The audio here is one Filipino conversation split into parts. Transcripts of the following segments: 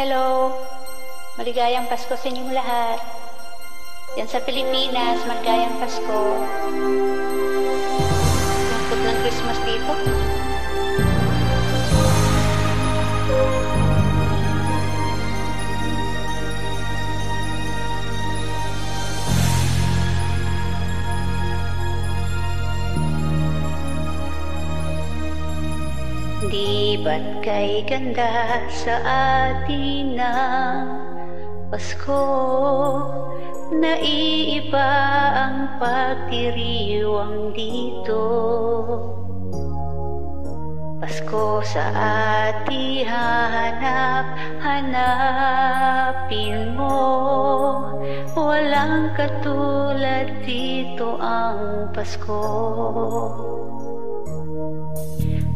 Hello! Maligayang Pasko sa inyong lahat. Yan sa Pilipinas, maligayang Pasko. Lungkot ng Christmas dito. Di ba't kay ganda sa atin na Pasko? Naiiba ang pagdiriwang dito. Pasko sa ati hanap Hanapin mo. Walang katulad dito ang Pasko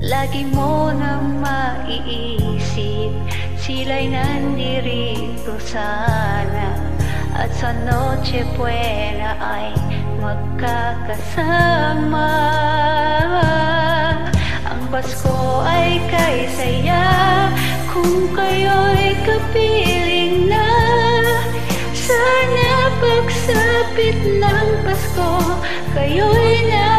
Lagi mo na maiisip Sila'y nandirito sana. At sa Noche Buena ay magkakasama. Ang Pasko ay kay saya Kung kayo'y kapiling na. Sana pagsapit ng Pasko Kayo'y naririto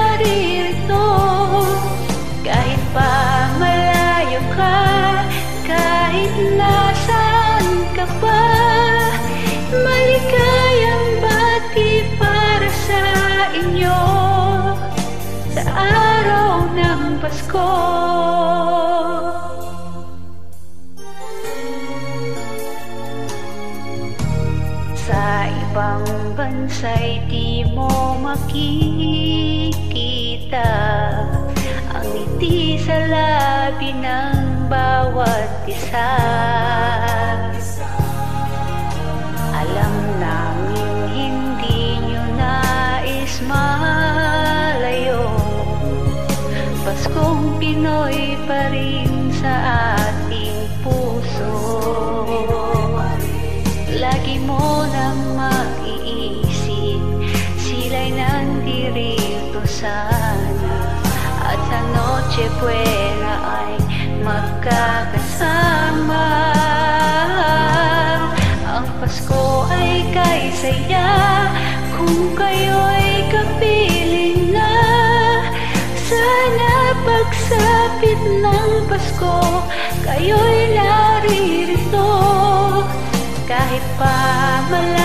Sa ibang bansa'y di mo makikita ang ngiti sa labi ng bawat isa Paskong Pinoy pa rin sa ating puso. Lagi mo nang maiisip Sila'y nandirito sana. At sa Noche Buena ay magkakasama Kayo'y naririto. Kahit pa malayo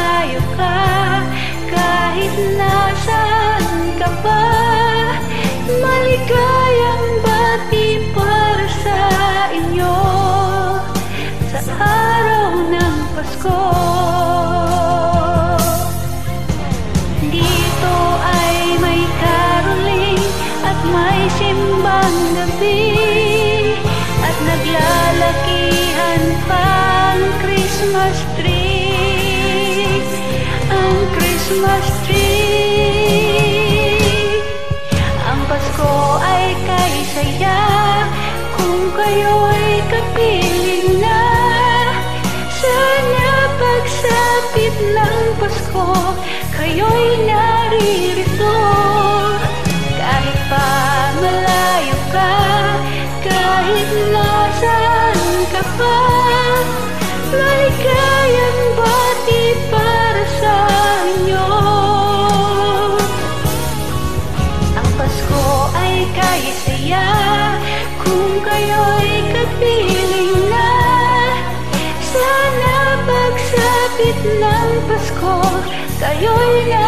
Pasko Kayo'y naririto. Kahit pa Kayo'y naririto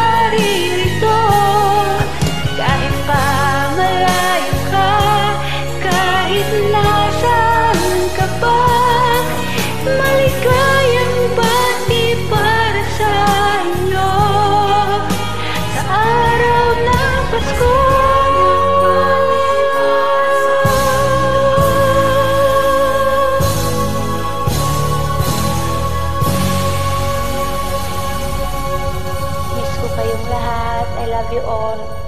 love you all.